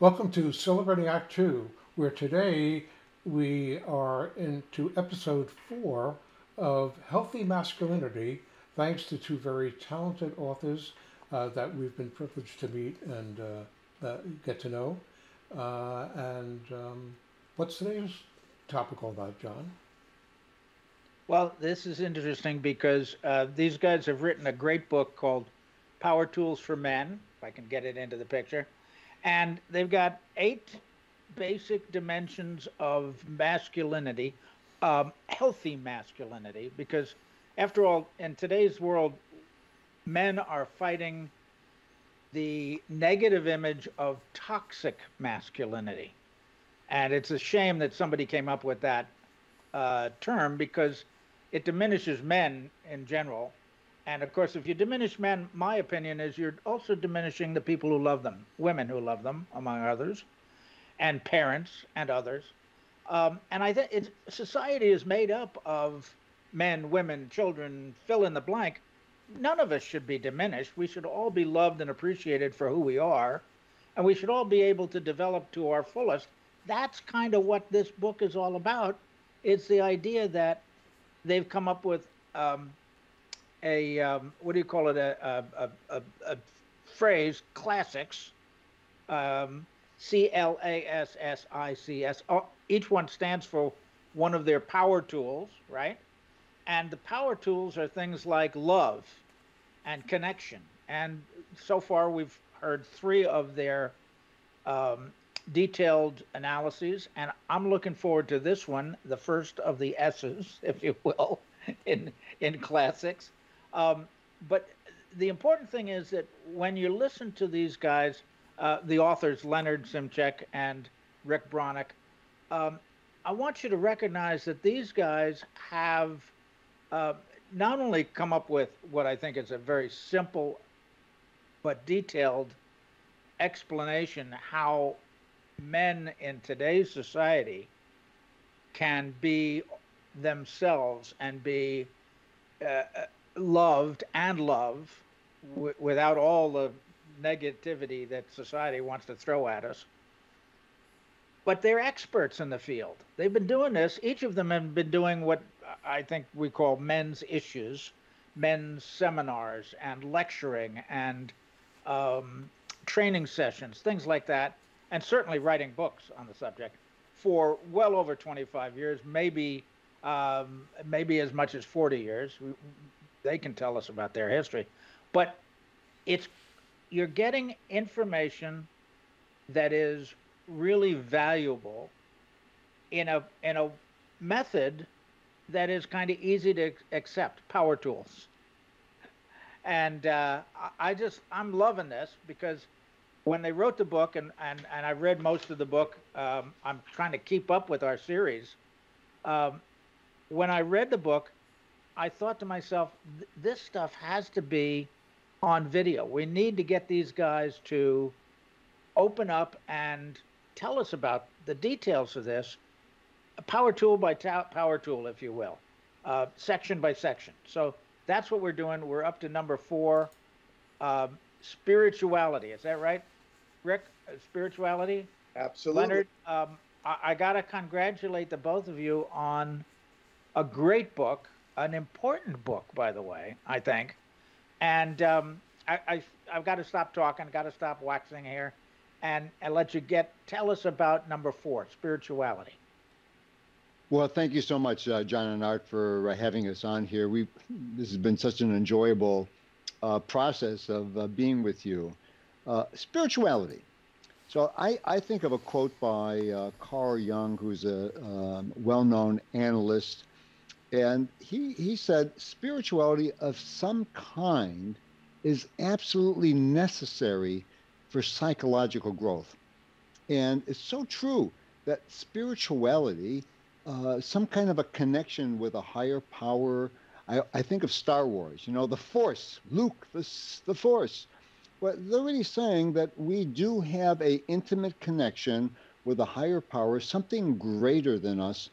Welcome to Celebrating Act Two, where today we are into episode four of Healthy Masculinity, thanks to two very talented authors uh, that we've been privileged to meet and uh, get to know. Uh, and um, what's today's topic all about, John? Well, this is interesting because uh, these guys have written a great book called Power Tools for Men, if I can get it into the picture. And they've got eight basic dimensions of masculinity, um, healthy masculinity, because after all, in today's world, men are fighting the negative image of toxic masculinity. And it's a shame that somebody came up with that uh, term because it diminishes men in general. And of course, if you diminish men, my opinion is you're also diminishing the people who love them, women who love them, among others, and parents and others. Um, and I think society is made up of men, women, children, fill in the blank. None of us should be diminished. We should all be loved and appreciated for who we are, and we should all be able to develop to our fullest. That's kind of what this book is all about. It's the idea that they've come up with um, a um, what do you call it a a, a, a phrase classics um, C L A S S I C S each one stands for one of their power tools right and the power tools are things like love and connection and so far we've heard three of their um, detailed analyses, and I'm looking forward to this one, the first of the S's, if you will, in in classics. Um, but the important thing is that when you listen to these guys, uh, the authors Leonard Szymczak and Rick Broniec, um, I want you to recognize that these guys have uh, not only come up with what I think is a very simple but detailed explanation how men in today's society can be themselves and be uh, uh, loved and love w- without all the negativity that society wants to throw at us. But they're experts in the field. They've been doing this. Each of them have been doing what I think we call men's issues, men's seminars, and lecturing and um, training sessions, things like that and certainly writing books on the subject for well over 25 years, maybe um, maybe as much as 40 years. They can tell us about their history, but it's you're getting information that is really valuable in a in a method that is kind of easy to accept. Power tools, and uh, I just I'm loving this because when they wrote the book, and, and, and I read most of the book, um, I'm trying to keep up with our series. Um, when I read the book, I thought to myself, this stuff has to be on video. We need to get these guys to open up and tell us about the details of this, power tool by power tool, if you will, uh, section by section. So that's what we're doing. We're up to number four, um, spirituality. Is that right? Rick, uh, spirituality. Absolutely. Leonard, um, I, I got to congratulate the both of you on a great book, an important book, by the way, I think. And um, I, I, have got to stop talking, got to stop waxing here, and, and let you get, tell us about number four, spirituality. Well, thank you so much, uh, John and Art, for uh, having us on here. We this has been such an enjoyable uh, process of uh, being with you. Uh, spirituality. So I, I think of a quote by uh, Carl Jung, who's a um, well-known analyst, and he, he said spirituality of some kind is absolutely necessary for psychological growth. And it's so true that spirituality, uh, some kind of a connection with a higher power. I, I think of Star Wars, you know, the Force, Luke, the, the Force. But they're really saying that we do have a intimate connection with a higher power, something greater than us.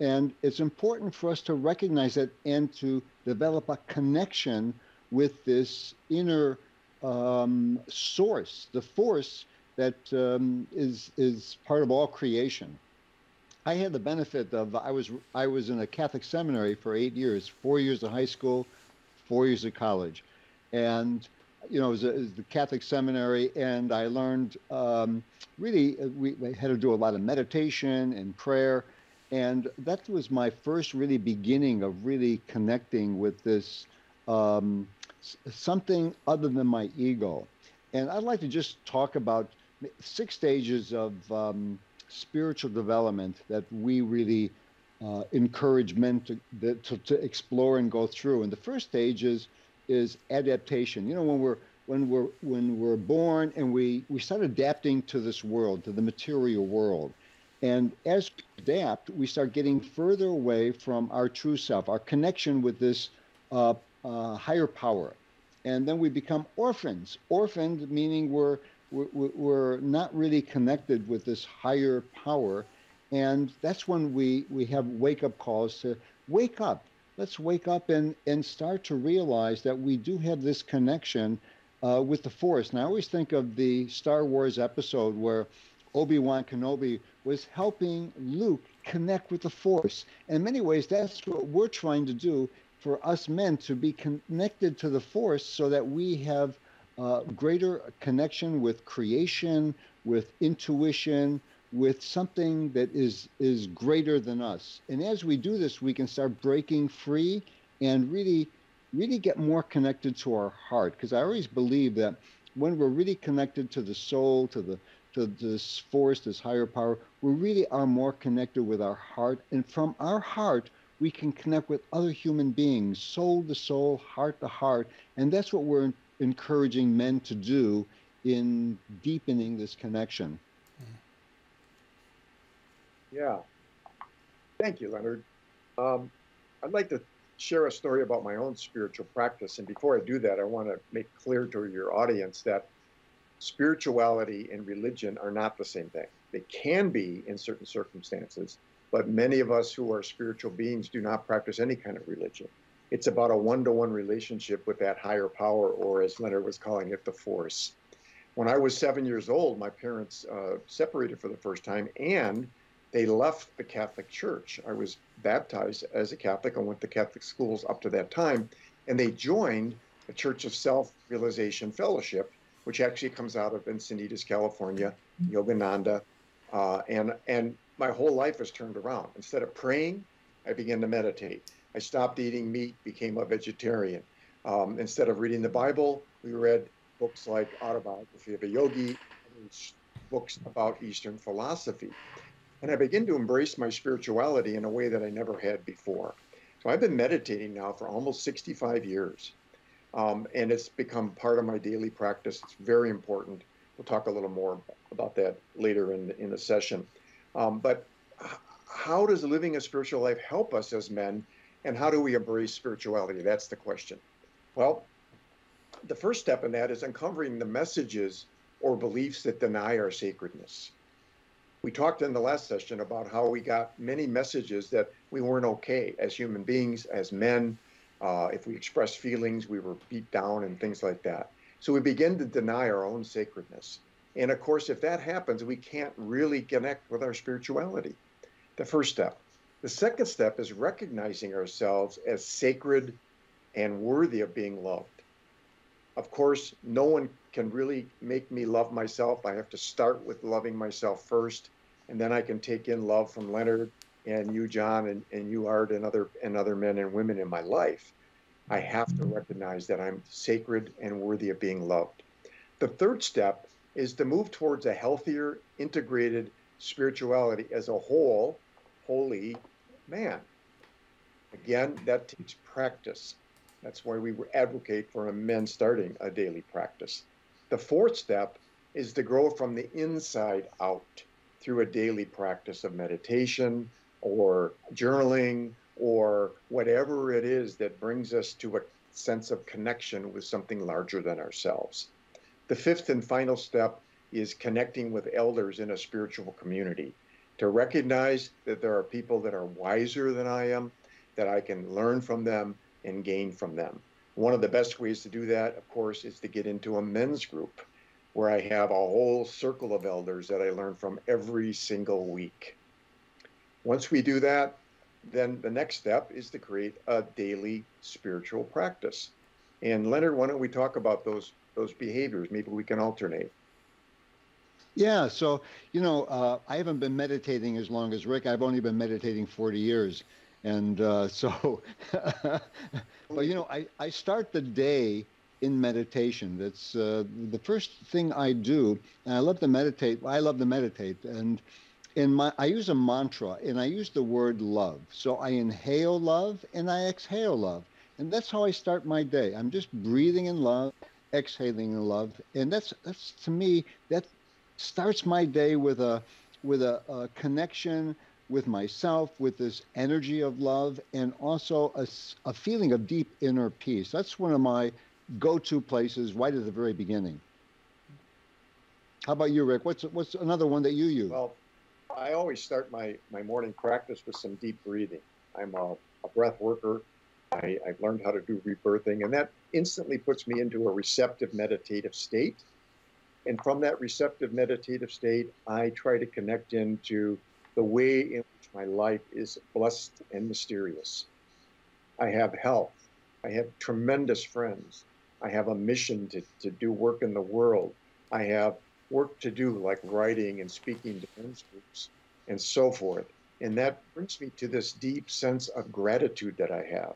And it's important for us to recognize that and to develop a connection with this inner um, source, the force that um, is is part of all creation. I had the benefit of I was I was in a Catholic seminary for eight years, four years of high school, four years of college, and you know it was, a, it was the Catholic seminary, and I learned um, really uh, we, we had to do a lot of meditation and prayer, and that was my first really beginning of really connecting with this um, something other than my ego. And I'd like to just talk about six stages of um, spiritual development that we really uh, encourage men to, to, to explore and go through. And the first stage is is adaptation. You know, when we're when we're when we're born and we we start adapting to this world, to the material world. And as we adapt, we start getting further away from our true self, our connection with this uh, uh, higher power. And then we become orphans. Orphaned meaning we're, we're, we're not really connected with this higher power. And that's when we, we have wake up calls to wake up. Let's wake up and, and start to realize that we do have this connection uh, with the Force. And I always think of the Star Wars episode where Obi Wan Kenobi was helping Luke connect with the Force. In many ways, that's what we're trying to do for us men to be connected to the Force so that we have uh, greater connection with creation, with intuition, with something that is is greater than us. And as we do this, we can start breaking free and really, really get more connected to our heart. Because I always believe that when we're really connected to the soul, to the to this force, this higher power, we really are more connected with our heart. And from our heart, we can connect with other human beings, soul to soul, heart to heart. And that's what we're encouraging men to do in deepening this connection. Yeah. Thank you, Leonard. Um, I'd like to share a story about my own spiritual practice. And before I do that, I want to make clear to your audience that spirituality and religion are not the same thing. They can be in certain circumstances, but many of us who are spiritual beings do not practice any kind of religion. It's about a one to one relationship with that higher power, or as Leonard was calling it, the force. When I was seven years old, my parents uh, separated for the first time and they left the Catholic Church. I was baptized as a Catholic. I went to Catholic schools up to that time, and they joined the Church of Self Realization Fellowship, which actually comes out of Encinitas, California, Yogananda, uh, and and my whole life has turned around. Instead of praying, I began to meditate. I stopped eating meat, became a vegetarian. Um, instead of reading the Bible, we read books like Autobiography of a Yogi, books about Eastern philosophy. And I began to embrace my spirituality in a way that I never had before. So I've been meditating now for almost 65 years. Um, and it's become part of my daily practice. It's very important. We'll talk a little more about that later in the, in the session. Um, but how does living a spiritual life help us as men, and how do we embrace spirituality? That's the question. Well, the first step in that is uncovering the messages or beliefs that deny our sacredness. We talked in the last session about how we got many messages that we weren't okay as human beings, as men, uh, if we expressed feelings, we were beat down and things like that. So we begin to deny our own sacredness. And of course, if that happens, we can't really connect with our spirituality. The first step. The second step is recognizing ourselves as sacred and worthy of being loved. Of course, no one can really make me love myself. I have to start with loving myself first, and then I can take in love from Leonard and you, John, and, and you, Art, and other and other men and women in my life, I have to recognize that I'm sacred and worthy of being loved. The third step is to move towards a healthier, integrated spirituality as a whole, holy man. Again, that takes practice. That's why we advocate for men starting a daily practice. The fourth step is to grow from the inside out through a daily practice of meditation, or journaling or whatever it is that brings us to a sense of connection with something larger than ourselves. The fifth and final step is connecting with elders in a spiritual community to recognize that there are people that are wiser than I am, that I can learn from them and gain from them. One of the best ways to do that, of course, is to get into a men's group. where I have a whole circle of elders that I learn from every single week. Once we do that, then the next step is to create a daily spiritual practice. And Leonard, why don't we talk about those those behaviors? Maybe we can alternate. Yeah, so you know, uh, I haven't been meditating as long as Rick. I've only been meditating 40 years, and uh, so, but you know, I I start the day in meditation. That's uh, the first thing I do. And I love to meditate. I love to meditate, and in my I use a mantra, and I use the word love. So I inhale love and I exhale love, and that's how I start my day. I'm just breathing in love, exhaling in love, and that's that's to me that starts my day with a with a, a connection with myself, with this energy of love, and also a, a feeling of deep inner peace. That's one of my go-to places right at the very beginning. How about you, Rick? What's what's another one that you use? Well, I always start my, my morning practice with some deep breathing. I'm a, a breath worker. I, I've learned how to do rebirthing, and that instantly puts me into a receptive meditative state. And from that receptive meditative state, I try to connect into the way in which my life is blessed and mysterious. I have health. I have tremendous friends. I have a mission to, to do work in the world. I have work to do, like writing and speaking to men's groups and so forth. And that brings me to this deep sense of gratitude that I have.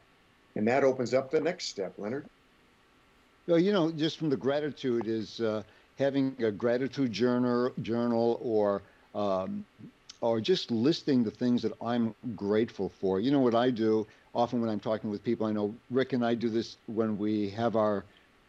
And that opens up the next step, Leonard. Well, you know, just from the gratitude is uh, having a gratitude journal, journal, or um, or just listing the things that I'm grateful for. You know what I do often when I'm talking with people. I know Rick and I do this when we have our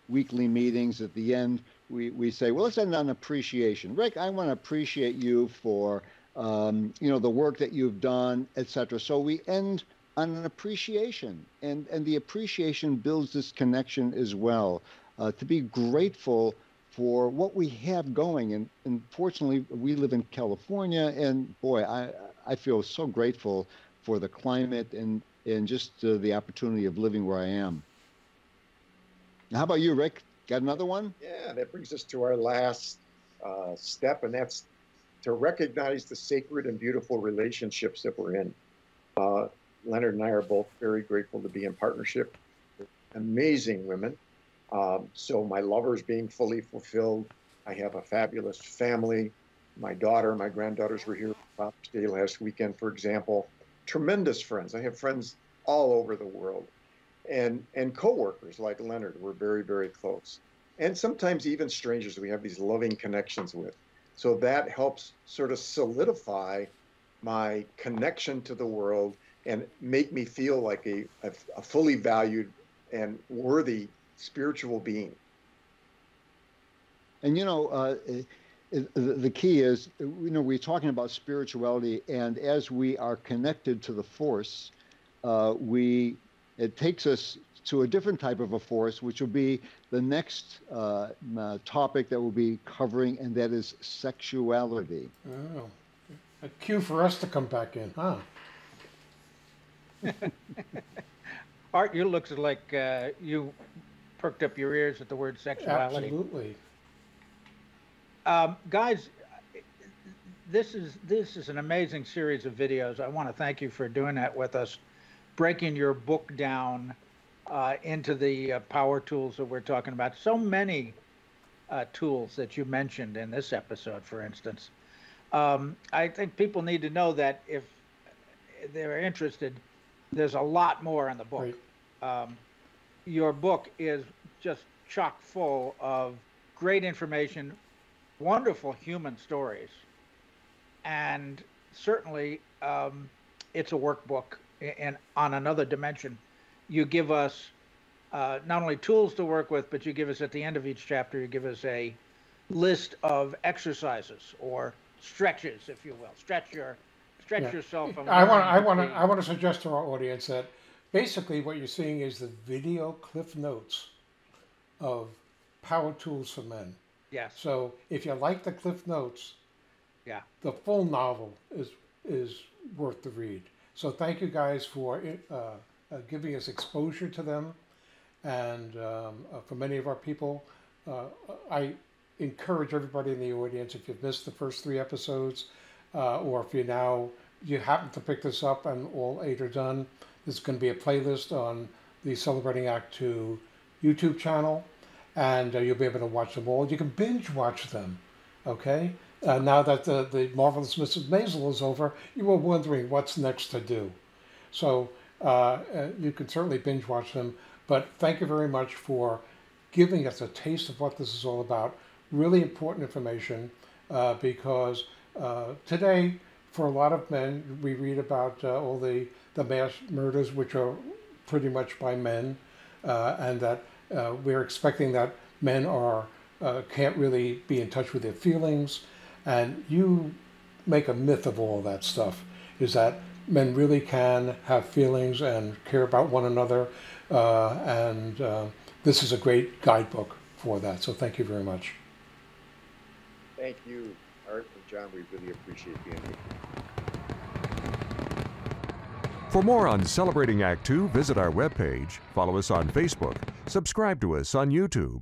weekly meetings. At the end, we, we say, well, let's end on appreciation. Rick, I want to appreciate you for, um, you know, the work that you've done, etc. So we end on an appreciation, and and the appreciation builds this connection as well. Uh, to be grateful for what we have going, and, and fortunately, we live in California, and boy, I I feel so grateful for the climate and and just uh, the opportunity of living where I am. How about you, Rick? Got another one? Yeah, that brings us to our last uh, step, and that's to recognize the sacred and beautiful relationships that we're in. Uh, Leonard and I are both very grateful to be in partnership with amazing women. Um, so my lover's being fully fulfilled. I have a fabulous family. My daughter, my granddaughters were here Father's Day last weekend, for example. Tremendous friends. I have friends all over the world and and coworkers like Leonard we're very very close, and sometimes even strangers we have these loving connections with. So that helps sort of solidify my connection to the world and make me feel like a, a, a fully valued and worthy spiritual being. And you know, uh, the key is, you know, we're talking about spirituality, and as we are connected to the force, uh, we it takes us to a different type of a force, which will be the next uh, uh, topic that we'll be covering, and that is sexuality. Oh, a cue for us to come back in, huh? Art, you looks like uh, you perked up your ears at the word sexuality. Absolutely. Um, guys, this is this is an amazing series of videos. I want to thank you for doing that with us breaking your book down uh, into the uh, power tools that we're talking about. So many uh, tools that you mentioned in this episode, for instance. Um, I think people need to know that if they're interested, there's a lot more in the book. Right. Um, your book is just chock full of great information, wonderful human stories, and certainly um, it's a workbook and on another dimension, you give us uh, not only tools to work with, but you give us at the end of each chapter, you give us a list of exercises or stretches, if you will. Stretch your stretch yeah. yourself. I want I want to I want to suggest to our audience that basically what you're seeing is the video cliff notes of Power Tools for Men. Yes. So if you like the cliff notes, yeah, the full novel is is worth the read. So thank you guys for uh, uh, giving us exposure to them. And um, uh, for many of our people, uh, I, encourage everybody in the audience if you've missed the first three episodes, or if you now you happen to pick this up and all eight are done, there's going to be a playlist on the Celebrating Act Two YouTube channel, and uh, you'll be able to watch them all. You can binge watch them. Okay. Uh, now that the, the marvelous Mrs. Maisel is over, you were wondering what's next to do. So uh, uh, you can certainly binge watch them. But thank you very much for giving us a taste of what this is all about. Really important information uh, because uh, today, for a lot of men, we read about uh, all the, the mass murders, which are pretty much by men, and that we're expecting that men are can't really be in touch with their feelings, and you make a myth of all that stuff. Is that men really can have feelings and care about one another, uh, and uh, this is a great guidebook for that. So thank you very much. Thank you, Art and John. We really appreciate being here. For more on Celebrating Act Two, visit our webpage, follow us on Facebook, subscribe to us on YouTube,